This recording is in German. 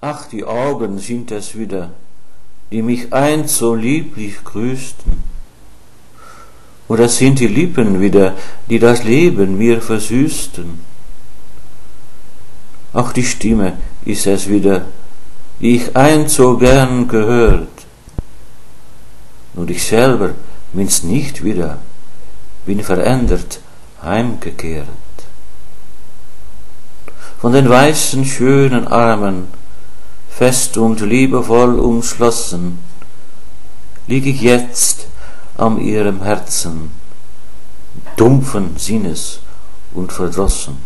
ach die augen sind es wieder die mich einst so lieblich grüßten. Oder sind die lippen wieder die das leben mir versüßten? Ach die stimme ist es wieder die ich einst so gern gehört. Nur ich selber bin's nicht wieder bin verändert heimgekehrt. Von den weißen schönen armen fest und liebevoll umschlossen lieg ich jetzt an ihrem herzen dumpfen sinnes und verdrossen